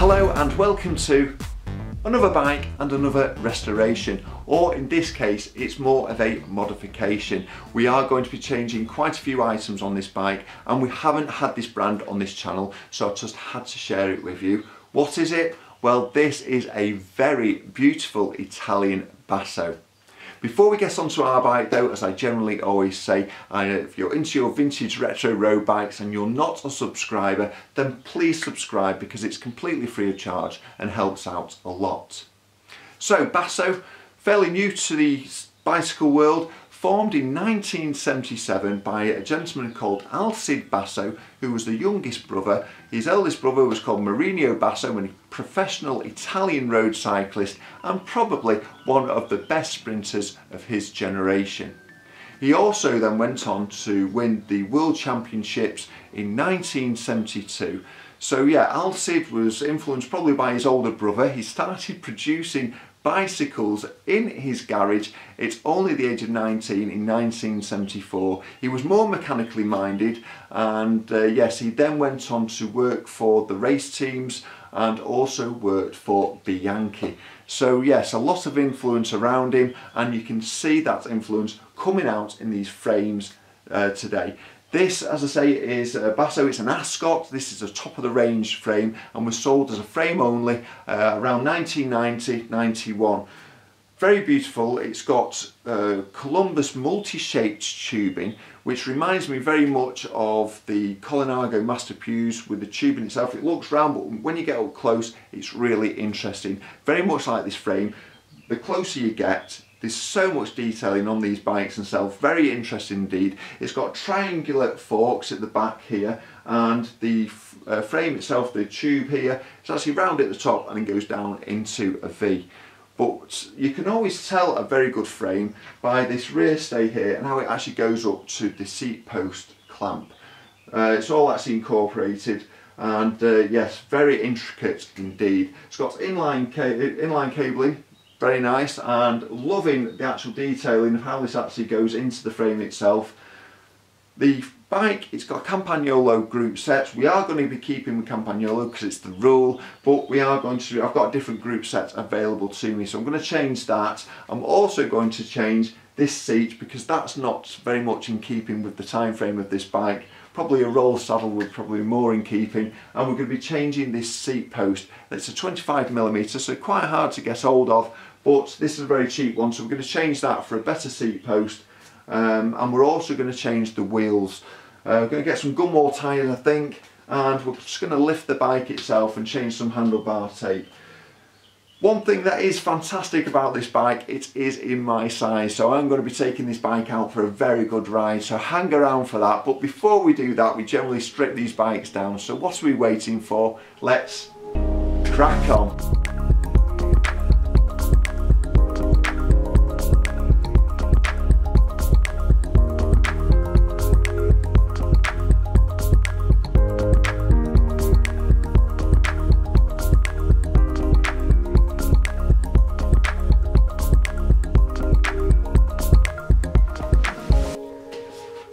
Hello and welcome to another bike and another restoration or in this case it's more of a modification. We are going to be changing quite a few items on this bike and we haven't had this brand on this channel so I just had to share it with you. What is it? Well this is a very beautiful Italian Basso. Before we get onto our bike though, as I generally always say, uh, if you're into your vintage retro road bikes and you're not a subscriber, then please subscribe because it's completely free of charge and helps out a lot. So Basso, fairly new to the bicycle world, formed in 1977 by a gentleman called Alcide Basso, who was the youngest brother. His eldest brother was called Marino Basso, a professional Italian road cyclist and probably one of the best sprinters of his generation. He also then went on to win the World Championships in 1972 so yeah, Alcide was influenced probably by his older brother. He started producing bicycles in his garage. It's only the age of 19 in 1974. He was more mechanically minded and uh, yes, he then went on to work for the race teams and also worked for Bianchi. So yes, a lot of influence around him and you can see that influence coming out in these frames uh, today. This, as I say, is a Basso, it's an Ascot, this is a top of the range frame and was sold as a frame only uh, around 1990-91. Very beautiful, it's got uh, Columbus multi-shaped tubing which reminds me very much of the Colnago Master Pews with the tubing itself. It looks round but when you get up close it's really interesting. Very much like this frame, the closer you get there's so much detailing on these bikes themselves, very interesting indeed. It's got triangular forks at the back here and the uh, frame itself, the tube here, it's actually round at the top and then goes down into a V. But you can always tell a very good frame by this rear stay here and how it actually goes up to the seat post clamp. Uh, it's all actually incorporated and uh, yes, very intricate indeed. It's got inline, ca inline cabling very nice and loving the actual detailing of how this actually goes into the frame itself. The bike, it's got Campagnolo group sets. We are going to be keeping the Campagnolo because it's the rule, but we are going to, I've got a different group set available to me, so I'm going to change that. I'm also going to change this seat because that's not very much in keeping with the time frame of this bike. Probably a Rolls saddle would probably be more in keeping and we're going to be changing this seat post. It's a 25 millimeter, so quite hard to get hold of but this is a very cheap one so we're going to change that for a better seat post um, and we're also going to change the wheels uh, we're going to get some gumwall tyres I think and we're just going to lift the bike itself and change some handlebar tape one thing that is fantastic about this bike, it is in my size, so I'm going to be taking this bike out for a very good ride, so hang around for that. But before we do that, we generally strip these bikes down, so what are we waiting for? Let's crack on.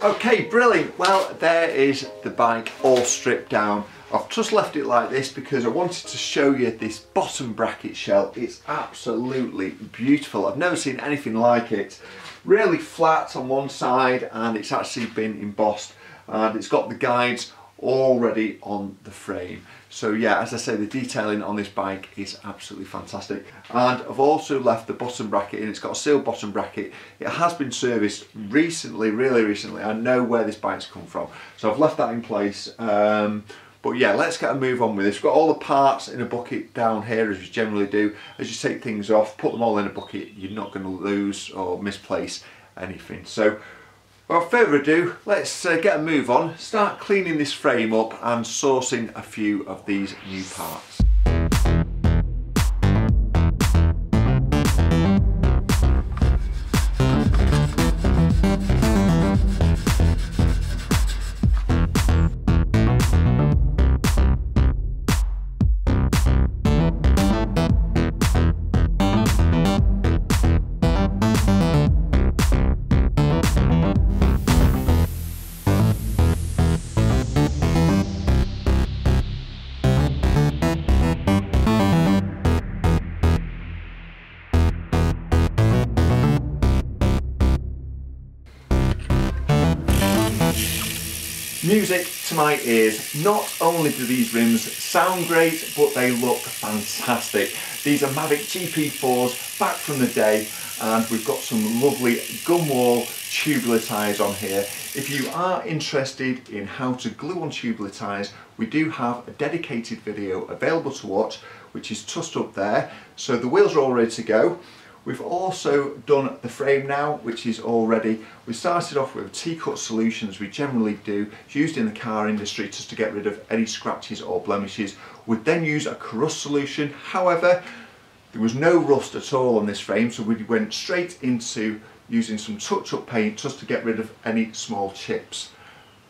Okay, brilliant. Well, there is the bike all stripped down. I've just left it like this because I wanted to show you this bottom bracket shell. It's absolutely beautiful. I've never seen anything like it. Really flat on one side and it's actually been embossed and it's got the guides already on the frame. So yeah, as I say, the detailing on this bike is absolutely fantastic. And I've also left the bottom bracket in. It's got a sealed bottom bracket. It has been serviced recently, really recently. I know where this bike's come from. So I've left that in place. Um, but yeah, let's get a move on with this. We've got all the parts in a bucket down here as you generally do. As you take things off, put them all in a bucket, you're not going to lose or misplace anything. So Without further ado, let's uh, get a move on, start cleaning this frame up and sourcing a few of these new parts. To my ears. Not only do these rims sound great, but they look fantastic. These are Mavic GP4s back from the day and we've got some lovely gumwall tubular tyres on here. If you are interested in how to glue on tubular tyres, we do have a dedicated video available to watch, which is tussed up there. So the wheels are all ready to go. We've also done the frame now, which is all ready. We started off with T-cut solutions we generally do, used in the car industry just to get rid of any scratches or blemishes. We'd then use a Kurust solution. However, there was no rust at all on this frame, so we went straight into using some touch-up paint just to get rid of any small chips.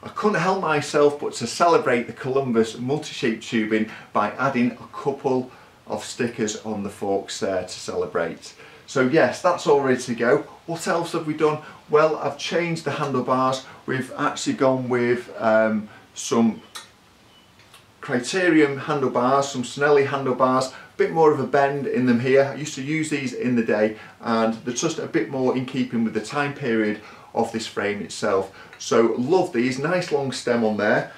I couldn't help myself but to celebrate the Columbus multi-shape tubing by adding a couple of stickers on the forks there to celebrate. So yes, that's all ready to go. What else have we done? Well, I've changed the handlebars. We've actually gone with um, some Criterium handlebars, some Cinelli handlebars, a bit more of a bend in them here. I used to use these in the day and they're just a bit more in keeping with the time period of this frame itself. So love these, nice long stem on there.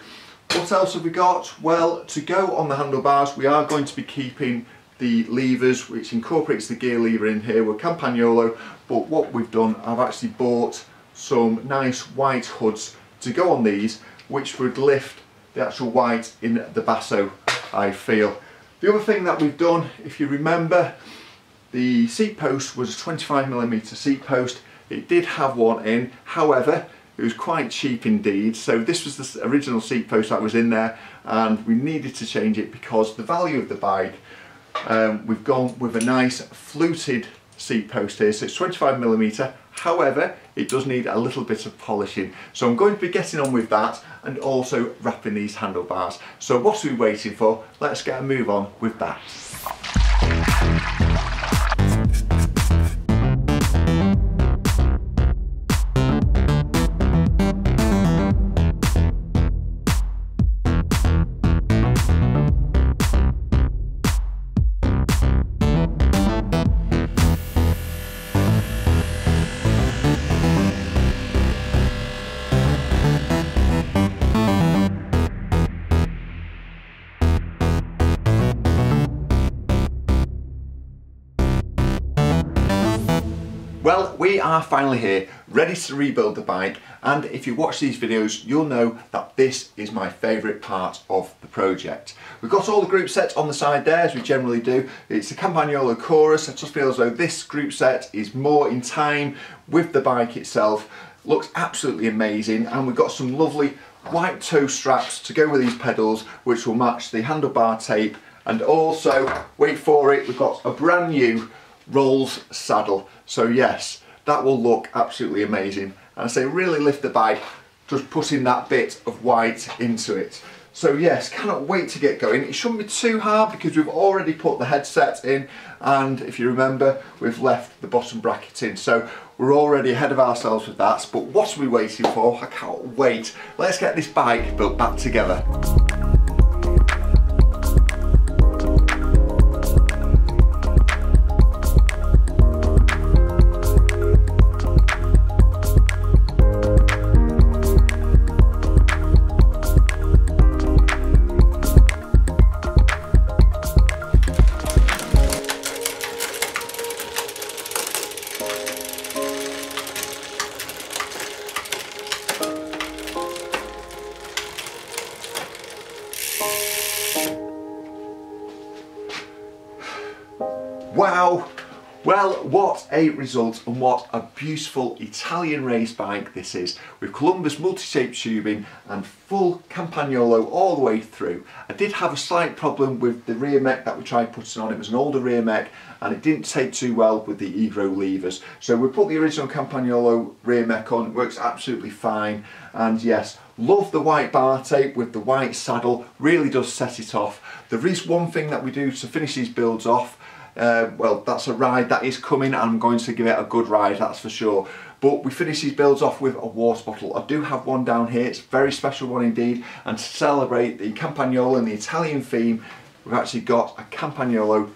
What else have we got? Well, to go on the handlebars, we are going to be keeping the levers which incorporates the gear lever in here with Campagnolo but what we've done I've actually bought some nice white hoods to go on these which would lift the actual white in the basso I feel. The other thing that we've done if you remember the seat post was a 25mm seat post it did have one in however it was quite cheap indeed so this was the original seat post that was in there and we needed to change it because the value of the bike um, we've gone with a nice fluted seat post here, so it's 25 millimeter. However, it does need a little bit of polishing. So I'm going to be getting on with that and also wrapping these handlebars. So what are we waiting for? Let's get a move on with that. Well, we are finally here, ready to rebuild the bike, and if you watch these videos, you'll know that this is my favourite part of the project. We've got all the group sets on the side there, as we generally do. It's the Campagnolo Chorus, I just feel as though this group set is more in time with the bike itself. Looks absolutely amazing, and we've got some lovely white toe straps to go with these pedals, which will match the handlebar tape, and also, wait for it, we've got a brand new Rolls saddle. So yes, that will look absolutely amazing. And I say really lift the bike, just putting that bit of white into it. So yes, cannot wait to get going. It shouldn't be too hard because we've already put the headset in and if you remember, we've left the bottom bracket in. So we're already ahead of ourselves with that. But what are we waiting for? I can't wait. Let's get this bike built back together. A result and what a beautiful Italian race bike this is with Columbus multi-shape tubing and full Campagnolo all the way through. I did have a slight problem with the rear mech that we tried putting on. It was an older rear mech and it didn't take too well with the Ergo levers. So we put the original Campagnolo rear mech on, it works absolutely fine and yes, Love the white bar tape with the white saddle, really does set it off. There is one thing that we do to finish these builds off, uh, well that's a ride that is coming I'm going to give it a good ride that's for sure. But we finish these builds off with a water bottle. I do have one down here, it's a very special one indeed and to celebrate the Campagnolo and the Italian theme we've actually got a Campagnolo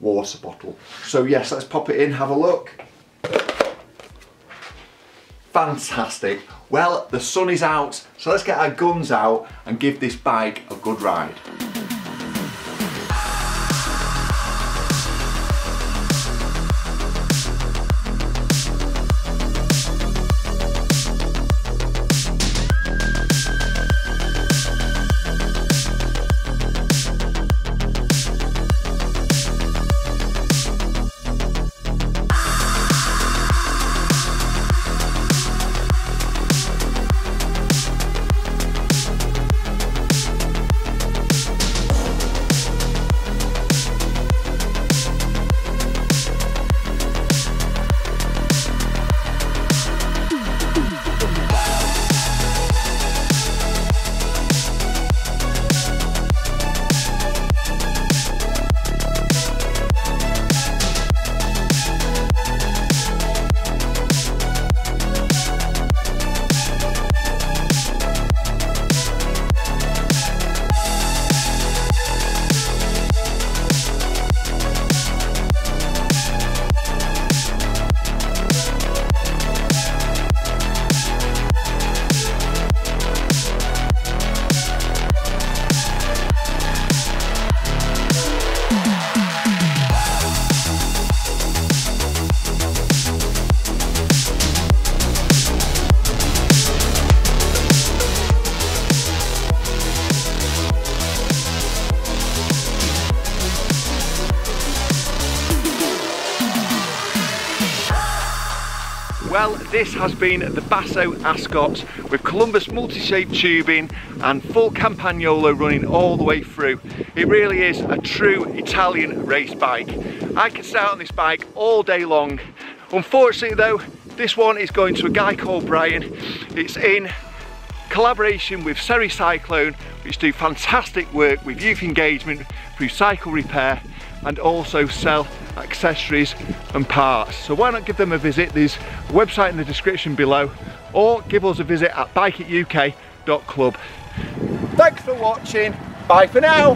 water bottle. So yes, let's pop it in, have a look. Fantastic. Well, the sun is out, so let's get our guns out and give this bike a good ride. Well, this has been the Basso Ascot with Columbus multi-shaped tubing and full Campagnolo running all the way through. It really is a true Italian race bike. I could stay on this bike all day long. Unfortunately though, this one is going to a guy called Brian. It's in collaboration with Cera Cycloan, which do fantastic work with youth engagement through cycle repair and also sell accessories and parts. So why not give them a visit? There's a website in the description below or give us a visit at bikeituk.club. Thanks for watching. Bye for now.